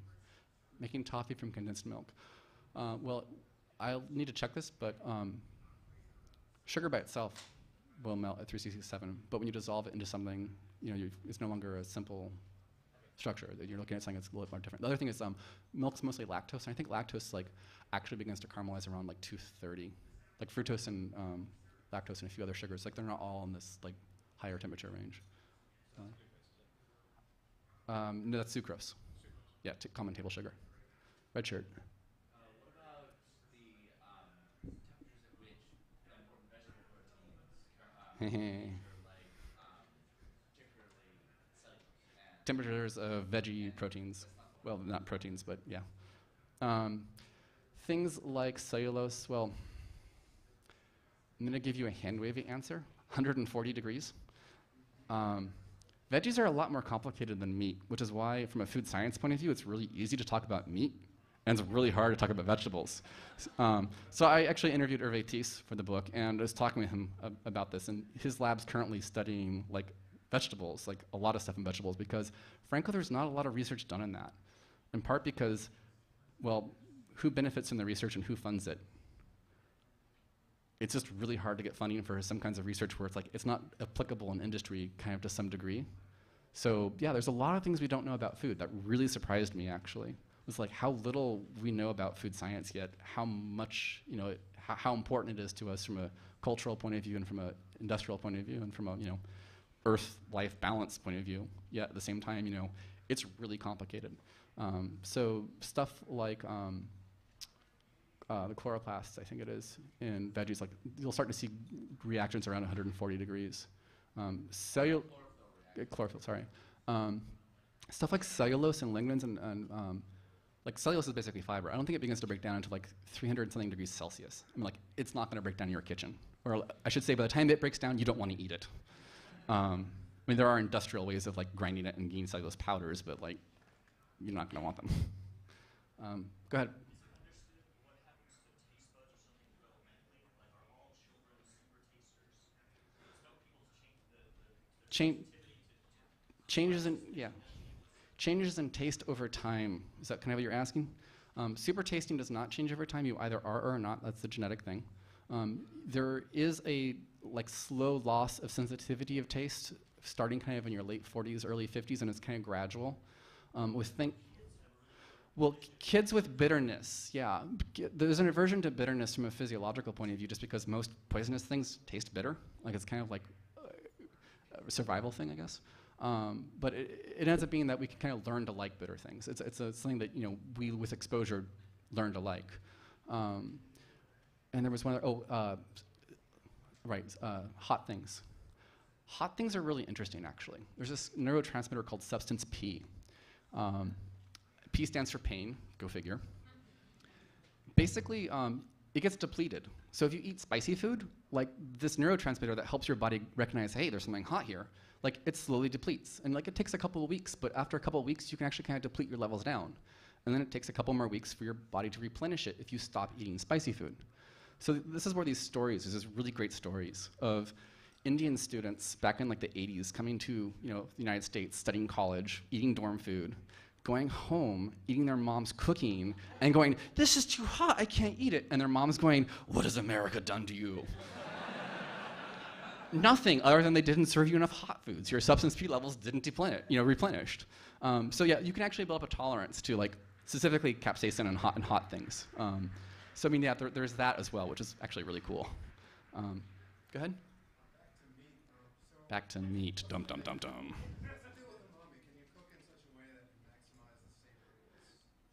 making toffee from condensed milk. Uh, well, I'll need to check this, but um, sugar by itself will melt at 367. But when you dissolve it into something, you know, it's no longer a simple structure. That you're looking at something that's a little bit more different. The other thing is um, milk's mostly lactose, and I think lactose like actually begins to caramelize around like 230. Like fructose and um, lactose and a few other sugars, like they're not all in this like higher temperature range. Uh, um, no, that's sucrose. Yeah, t- common table sugar. Red shirt.
Uh, what about the um, temperatures at which important vegetable proteins car- um, are like um, particularly cellulose and
Temperatures of veggie proteins. Well, not proteins, but yeah. Um, things like cellulose, well, I'm going to give you a hand wavy answer 140 degrees. Um, veggies are a lot more complicated than meat, which is why, from a food science point of view, it's really easy to talk about meat, and it's really hard to talk about vegetables. Um, so I actually interviewed Hervé This for the book, and I was talking with him ab- about this, and his lab's currently studying like vegetables, like a lot of stuff in vegetables, because frankly, there's not a lot of research done in that. In part because, well, who benefits from the research and who funds it? It's just really hard to get funding for some kinds of research where it's like it's not applicable in industry kind of to some degree. So yeah, there's a lot of things we don't know about food that really surprised me actually. It was like how little we know about food science yet, how much, you know, it, how, how important it is to us from a cultural point of view and from an industrial point of view and from a, you know, earth life balance point of view. Yet at the same time, you know, it's really complicated. Um, so stuff like um, uh, the chloroplasts, I think it is, in veggies, like you'll start to see reactions around 140 degrees. Um, uh, chlorophyll, sorry. Um, stuff like cellulose and lignans and, and um, like cellulose is basically fiber. I don't think it begins to break down until like 300 something degrees Celsius. I mean, like it's not going to break down in your kitchen, or i should say, by the time it breaks down, you don't want to eat it. Um, I mean, there are industrial ways of like grinding it and getting cellulose powders, but like you're not going to want them. um, go ahead. Change, changes in yeah, changes in taste over time. Is that kind of what you're asking? Um, super tasting does not change over time. You either are or are not. That's the genetic thing. Um, there is a like slow loss of sensitivity of taste, starting kind of in your late 40s, early 50s, and it's kind of gradual. Um, with think, well, kids with bitterness, yeah, there's an aversion to bitterness from a physiological point of view, just because most poisonous things taste bitter. Like it's kind of like a survival thing, I guess. Um, but it, it ends up being that we can kind of learn to like bitter things. It's, it's a, something that you know we, with exposure, learn to like. Um, and there was one other, oh, uh, right, uh, hot things. Hot things are really interesting, actually. There's this neurotransmitter called substance P. Um, P stands for pain, go figure. Basically, um, it gets depleted. So if you eat spicy food, like this neurotransmitter that helps your body recognize, hey, there's something hot here, like it slowly depletes. And like it takes a couple of weeks, but after a couple of weeks, you can actually kind of deplete your levels down. And then it takes a couple more weeks for your body to replenish it if you stop eating spicy food. So th- this is where these stories, these really great stories of Indian students back in like the 80s coming to you know the United States, studying college, eating dorm food, going home, eating their mom's cooking, and going, "This is too hot, I can't eat it," and their mom's going, "What has America done to you?" Nothing other than they didn't serve you enough hot foods. Your substance P levels didn't deplenish, you know, replenished. Um, so yeah, you can actually build up a tolerance to like specifically capsaicin and hot and hot things. Um, so I mean, yeah, there, there's that as well, which is actually really cool. Um, go ahead. Back to meat. Dum dum dum dum.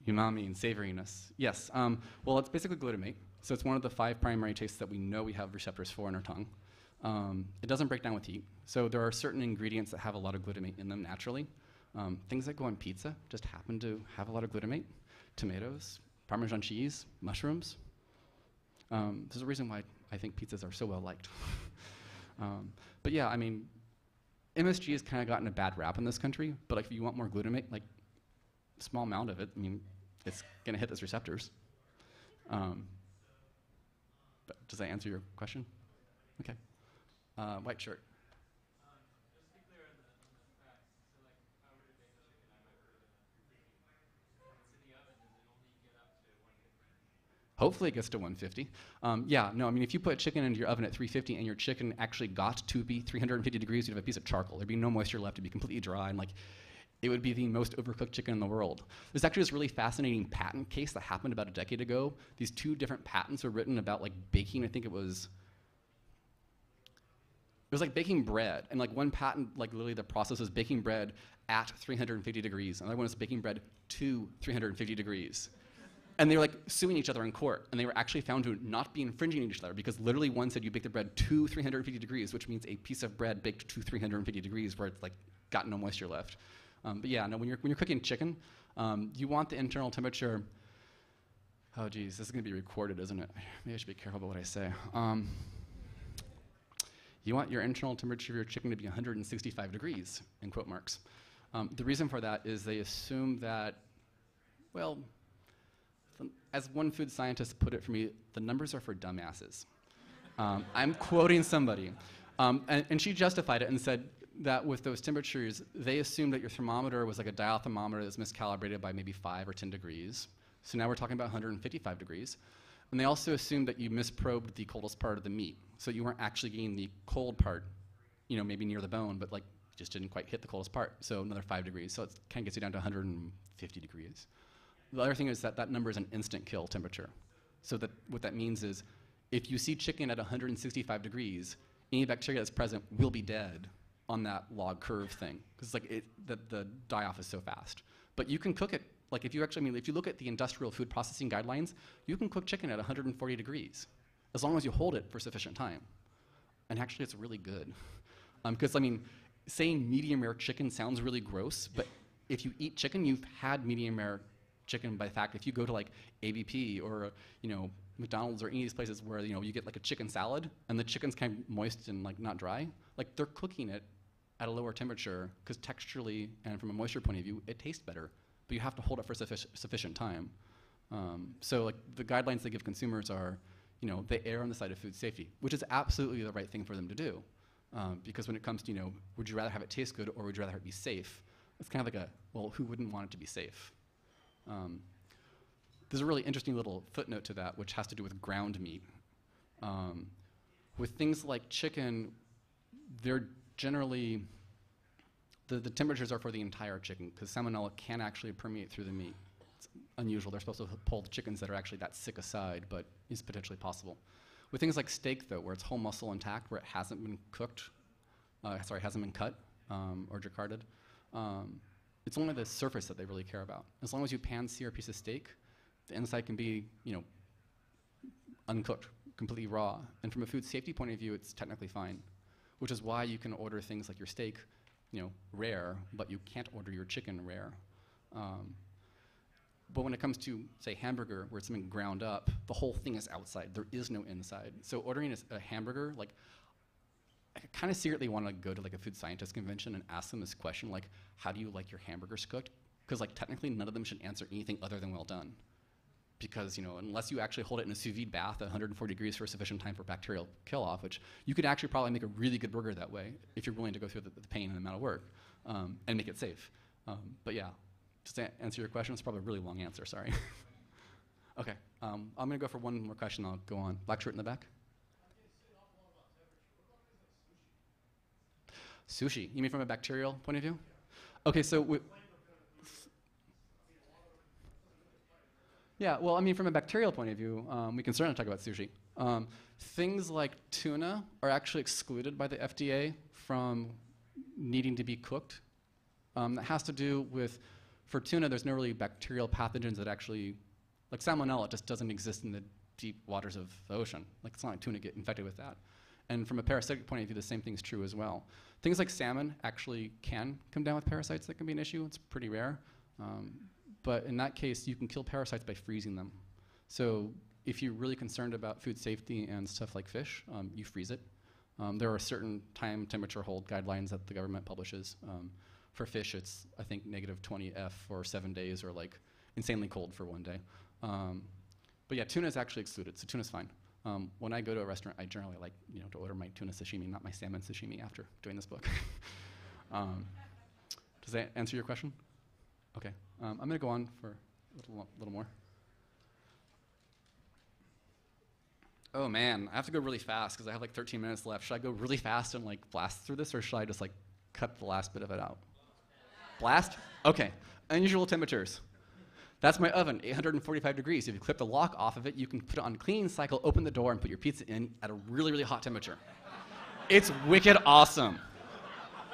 Umami and savoriness. Yes. Um, well, it's basically glutamate. So it's one of the five primary tastes that we know we have receptors for in our tongue. Um, it doesn't break down with heat. So there are certain ingredients that have a lot of glutamate in them naturally. Um, things that go on pizza just happen to have a lot of glutamate. Tomatoes, Parmesan cheese, mushrooms. Um, there's a reason why I think pizzas are so well liked. um, but yeah, I mean, MSG has kind of gotten a bad rap in this country. But like, if you want more glutamate, like small amount of it, I mean, it's gonna hit those receptors. Um, but does that answer your question? Okay. Uh, white shirt. Hopefully it gets to 150. Um, yeah, no, I mean, if you put chicken into your oven at 350 and your chicken actually got to be 350 degrees, you'd have a piece of charcoal. There'd be no moisture left. It'd be completely dry. And like, it would be the most overcooked chicken in the world. There's actually this really fascinating patent case that happened about a decade ago. These two different patents were written about like baking. I think it was it was like baking bread, and like one patent, like literally the process was baking bread at 350 degrees. and Another one was baking bread to 350 degrees. And they were like suing each other in court, and they were actually found to not be infringing each other because literally one said you bake the bread to 350 degrees, which means a piece of bread baked to 350 degrees where it's like got no moisture left. Um, but yeah, no, when you're when you're cooking chicken, um, you want the internal temperature. Oh geez, this is gonna be recorded, isn't it? Maybe I should be careful about what I say. Um, you want your internal temperature of your chicken to be 165 degrees, in quote marks. Um, the reason for that is they assume that, well, as one food scientist put it for me, the numbers are for dumbasses. Um, I'm quoting somebody. Um, and, and she justified it and said that with those temperatures, they assumed that your thermometer was like a dial thermometer that's miscalibrated by maybe 5 or 10 degrees. So now we're talking about 155 degrees. And they also assumed that you misprobed the coldest part of the meat. So you weren't actually getting the cold part, you know, maybe near the bone, but like just didn't quite hit the coldest part. So another five degrees. So it kind of gets you down to 150 degrees. The other thing is that that number is an instant kill temperature. So that what that means is if you see chicken at 165 degrees, any bacteria that's present will be dead on that log curve thing because like it, the, the die off is so fast. But you can cook it like if you actually I mean if you look at the industrial food processing guidelines, you can cook chicken at 140 degrees as long as you hold it for sufficient time. And actually, it's really good. Um, because I mean, saying medium rare chicken sounds really gross, but if you eat chicken, you've had medium rare chicken by the fact. If you go to like AVP or you know McDonald's or any of these places where you know you get like a chicken salad and the chicken's kind of moist and like not dry, like they're cooking it at a lower temperature because texturally and from a moisture point of view, it tastes better. But you have to hold it for suffic- sufficient time. Um, so like the guidelines they give consumers are, you know, they err on the side of food safety, which is absolutely the right thing for them to do. Um, because when it comes to, you know, would you rather have it taste good or would you rather it be safe? It's kind of like a, well, who wouldn't want it to be safe? Um, there's a really interesting little footnote to that, which has to do with ground meat. Um, with things like chicken, they're generally, the, the temperatures are for the entire chicken, because salmonella can actually permeate through the meat. It's unusual. They're supposed to pull the chickens that are actually that sick aside, but is potentially possible. With things like steak, though, where it's whole muscle intact, where it hasn't been cooked, uh, sorry, hasn't been cut um, or jacquarded, um, it's only the surface that they really care about. As long as you pan sear a piece of steak, the inside can be, you know, uncooked, completely raw. And from a food safety point of view, it's technically fine, which is why you can order things like your steak, you know, rare, but you can't order your chicken rare. Um, but when it comes to, say, hamburger, where it's something ground up, the whole thing is outside. There is no inside. So ordering a hamburger, like, I kind of secretly want to go to like a food scientist convention and ask them this question, like, how do you like your hamburgers cooked? Because like technically none of them should answer anything other than well done. Because you know, unless you actually hold it in a sous vide bath at 140 degrees for sufficient time for bacterial kill off, which you could actually probably make a really good burger that way if you're willing to go through the, the pain and the amount of work um, and make it safe. Um, but yeah, just to answer your question, it's probably a really long answer. Sorry. okay, um, I'm gonna go for one more question. I'll go on. Black shirt in the back. Sushi. You mean from a bacterial point of view? Okay, so wi- yeah, well, I mean, from a bacterial point of view, um, we can certainly talk about sushi. Um, things like tuna are actually excluded by the FDA from needing to be cooked. Um, that has to do with, for tuna, there's no really bacterial pathogens that actually, like salmonella, just doesn't exist in the deep waters of the ocean. Like it's not like tuna get infected with that. And from a parasitic point of view, the same thing is true as well. Things like salmon actually can come down with parasites that can be an issue. It's pretty rare. Um, but in that case, you can kill parasites by freezing them. So if you're really concerned about food safety and stuff like fish, um, you freeze it. Um, there are certain time temperature hold guidelines that the government publishes. Um, for fish, it's I think negative 20 F for seven days, or like insanely cold for one day. Um, but yeah, tuna is actually excluded, so tuna's fine. Um, when I go to a restaurant, I generally like you know to order my tuna sashimi, not my salmon sashimi. After doing this book, um, does that answer your question? Okay, um, I'm gonna go on for a little, little more. Oh man, I have to go really fast because I have like 13 minutes left. Should I go really fast and like blast through this, or should I just like cut the last bit of it out? Blast? Okay. Unusual temperatures. That's my oven, 845 degrees. If you clip the lock off of it, you can put it on clean cycle, open the door, and put your pizza in at a really, really hot temperature. it's wicked awesome.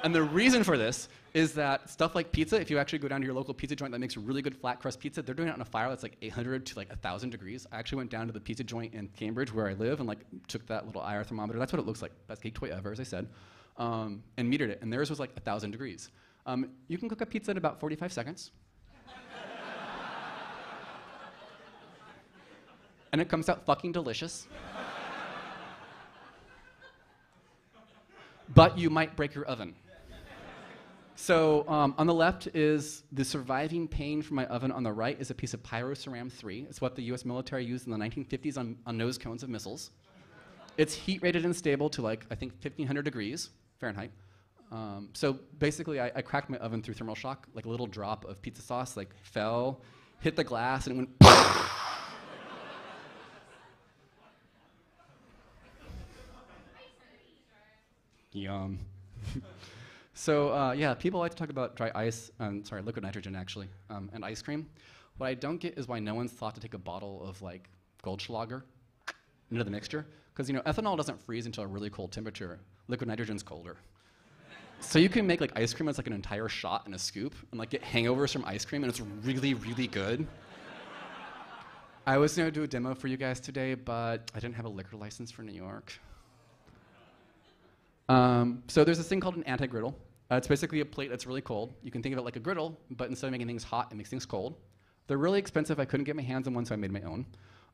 And the reason for this is that stuff like pizza, if you actually go down to your local pizza joint that makes really good flat crust pizza, they're doing it on a fire that's like 800 to like 1,000 degrees. I actually went down to the pizza joint in Cambridge where I live and like took that little IR thermometer. That's what it looks like. Best cake toy ever, as I said. Um, and metered it. And theirs was like 1,000 degrees. Um, you can cook a pizza in about 45 seconds. And it comes out fucking delicious. but you might break your oven. So um, on the left is the surviving pane from my oven. On the right is a piece of pyroceram 3. It's what the U.S. military used in the 1950s on, on nose cones of missiles. It's heat rated and stable to like I think 1500 degrees Fahrenheit. Um, so basically, I, I cracked my oven through thermal shock. Like a little drop of pizza sauce like fell, hit the glass, and it went. Yum. so uh, yeah, people like to talk about dry ice, um, sorry, liquid nitrogen actually, um, and ice cream. What I don't get is why no one's thought to take a bottle of like Goldschlager into the mixture. Because you know, ethanol doesn't freeze until a really cold temperature. Liquid nitrogen's colder. so you can make like ice cream as like an entire shot in a scoop and like get hangovers from ice cream and it's really, really good. I was gonna do a demo for you guys today, but I didn't have a liquor license for New York. Um, so there's this thing called an anti-griddle. Uh, it's basically a plate that's really cold. You can think of it like a griddle, but instead of making things hot, it makes things cold. They're really expensive. I couldn't get my hands on one, so I made my own.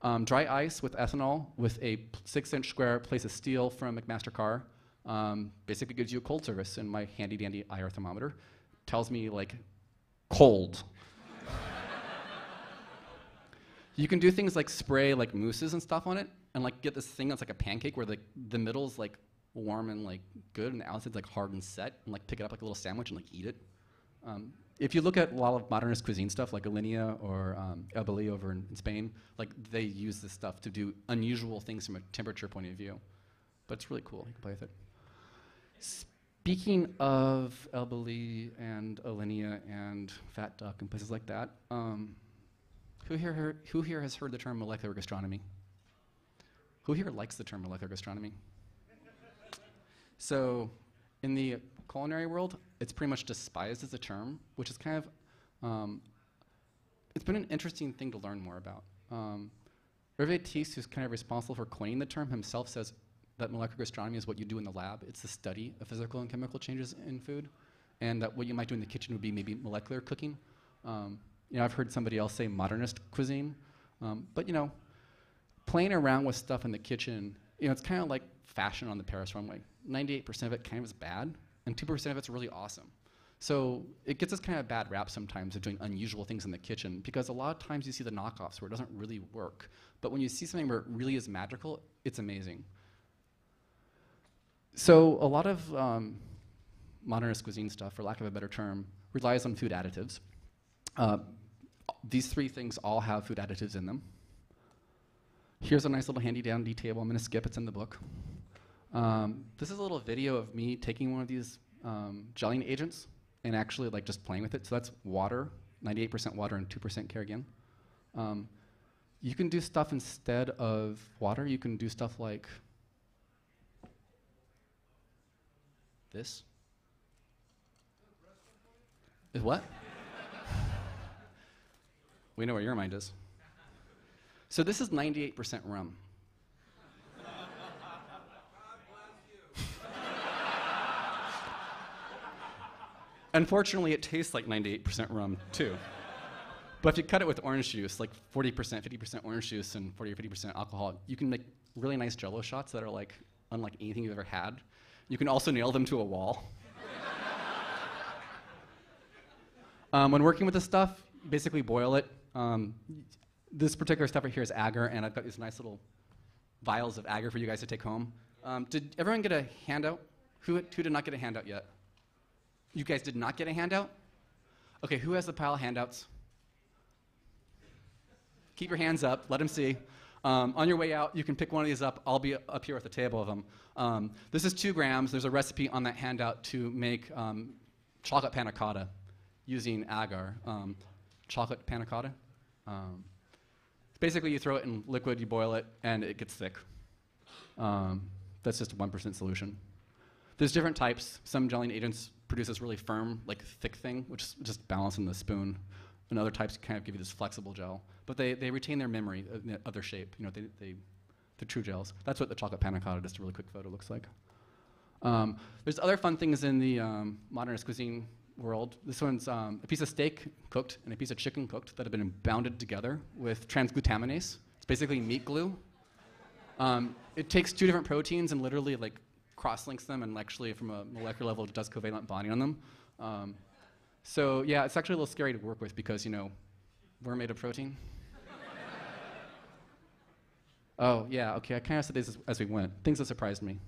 Um, dry ice with ethanol with a six-inch square plate of steel from McMaster-Carr um, basically gives you a cold service, and my handy-dandy IR thermometer tells me like cold. you can do things like spray like mousses and stuff on it, and like get this thing that's like a pancake where the the middle's like warm and like good, and the outside's like hard and set, and like pick it up like a little sandwich and like eat it. Um, if you look at a lot of modernist cuisine stuff, like Alinea or um, El Bulli over in, in Spain, like they use this stuff to do unusual things from a temperature point of view. But it's really cool. You can play with it. Speaking of El Bulli and Alinea and Fat Duck and places like that, um, who here heard, who here has heard the term molecular gastronomy? Who here likes the term molecular gastronomy? So, in the culinary world, it's pretty much despised as a term, which is kind of, um, it's been an interesting thing to learn more about. Um, Hervé This, who's kind of responsible for coining the term, himself says that molecular gastronomy is what you do in the lab. It's the study of physical and chemical changes in food, and that what you might do in the kitchen would be maybe molecular cooking. Um, you know, I've heard somebody else say modernist cuisine, um, but you know, playing around with stuff in the kitchen, you know, it's kind of like fashion on the Paris runway. 98% of it kind of is bad, and 2% of it's really awesome. So it gets us kind of a bad rap sometimes of doing unusual things in the kitchen because a lot of times you see the knockoffs where it doesn't really work. But when you see something where it really is magical, it's amazing. So a lot of um, modernist cuisine stuff, for lack of a better term, relies on food additives. Uh, these three things all have food additives in them. Here's a nice little handy dandy table. I'm going to skip, it's in the book. Um, this is a little video of me taking one of these um, gelling agents and actually like just playing with it. So that's water, 98% water and 2% carrageen. Um, you can do stuff instead of water. You can do stuff like this. Is what? we know where your mind is. So this is 98% rum. Unfortunately, it tastes like 98% rum too. But if you cut it with orange juice, like 40%, 50% orange juice and 40 or 50% alcohol, you can make really nice jello shots that are like unlike anything you've ever had. You can also nail them to a wall. um, when working with this stuff, basically boil it. Um, this particular stuff right here is agar, and I've got these nice little vials of agar for you guys to take home. Um, did everyone get a handout? Who, who did not get a handout yet? You guys did not get a handout? Okay, who has the pile of handouts? Keep your hands up, let them see. Um, on your way out, you can pick one of these up. I'll be up here at the table of them. Um, this is two grams. There's a recipe on that handout to make um, chocolate panna cotta using agar. Um, chocolate panna cotta. Um, basically, you throw it in liquid, you boil it, and it gets thick. Um, that's just a 1% solution. There's different types. Some gelling agents produce this really firm, like thick thing, which is just balance in the spoon. And other types kind of give you this flexible gel. But they, they retain their memory of, of their shape. You know, they, they, the true gels. That's what the chocolate panna cotta, just a really quick photo, looks like. Um, there's other fun things in the um, modernist cuisine world. This one's um, a piece of steak cooked and a piece of chicken cooked that have been bounded together with transglutaminase. It's basically meat glue. Um, it takes two different proteins and literally like cross-links them, and actually from a molecular level, does covalent bonding on them. Um, so yeah, it's actually a little scary to work with because you know we're made of protein. oh yeah, okay. I kind of said this as, as we went. Things that surprised me.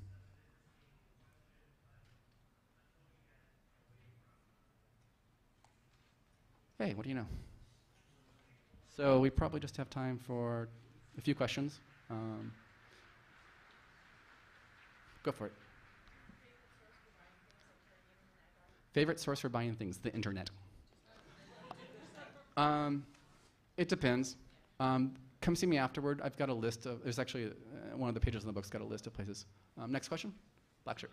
Hey, what do you know? So we probably just have time for a few questions. Um, go for it. Favorite source for buying things? The internet. Um, It depends. Um, come see me afterward. I've got a list of. There's actually uh, one of the pages in the book's got a list of places. Um, next question. Black shirt.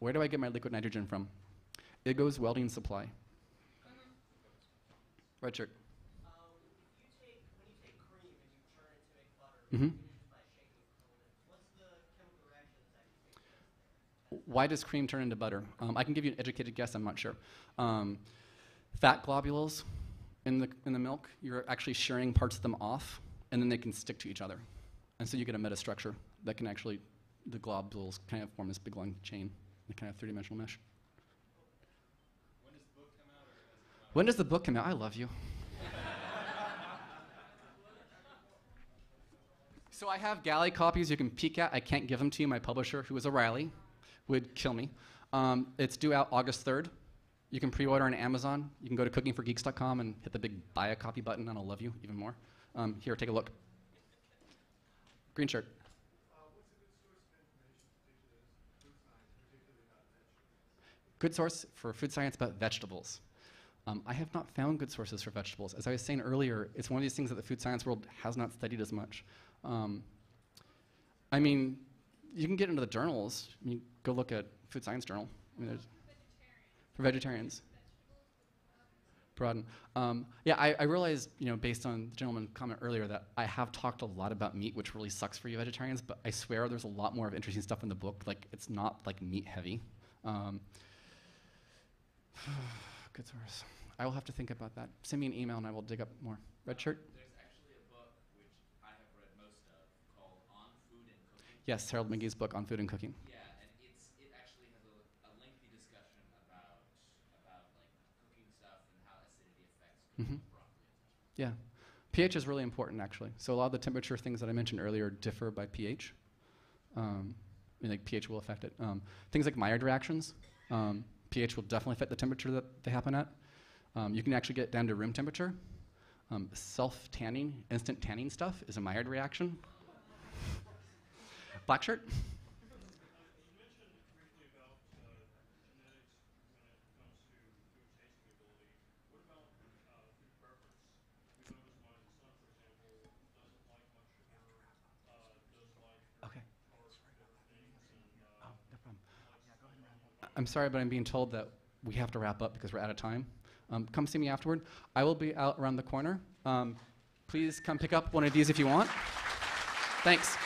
Where do I get my liquid nitrogen from? Iggo's Welding Supply. Red shirt.
Um, if you take, when you take cream and you churn it to make butter,
Mhm.
you do this by shaking it a little bit. What's the chemical reaction that's actually taking place?
Why does cream turn into butter? Um, I can give you an educated guess. I'm not sure. Um, fat globules in the in the milk. You're actually shearing parts of them off, and then they can stick to each other, and so you get a metastructure that can actually the globules kind of form this big long chain, a kind of three-dimensional mesh. When does the book come out? I love you. so I have galley copies you can peek at. I can't give them to you. My publisher, who is O'Reilly, would kill me. Um, it's due out August 3rd. You can pre-order on Amazon. You can go to cookingforgeeks.com and hit the big buy a copy button, and I'll love you even more. Um, here, take a look. Green shirt. Good source for food science about vegetables. Um, I have not found good sources for vegetables. As I was saying earlier, it's one of these things that the food science world has not studied as much. Um, I mean, you can get into the journals. I mean, go look at Food Science Journal. I mean, there's for vegetarians. Broaden. Um, yeah, I, I realized, you know, based on the gentleman's comment earlier, that I have talked a lot about meat, which really sucks for you vegetarians. But I swear, there's a lot more of interesting stuff in the book. Like, it's not like meat heavy. Um, good source. I will have to think about that. Send me an email and I will dig up more. Red shirt.
There's actually a book which I have read most of called On Food and Cooking.
Yes, Harold McGee's book on food and cooking.
Yeah, and it's it actually has a, a lengthy discussion about about like cooking stuff and how
Mhm. Yeah. pH is really important, actually. So a lot of the temperature things that I mentioned earlier differ by pH. Um, I mean, like pH will affect it. Um, things like Maillard reactions, um, pH will definitely affect the temperature that they happen at. Um, you can actually get down to room temperature. Um, self tanning, instant tanning stuff is a Maillard reaction. Black shirt. I'm sorry, but I'm being told that we have to wrap up because we're out of time. Um, come see me afterward. I will be out around the corner. Um, please come pick up one of these if you want. Thanks.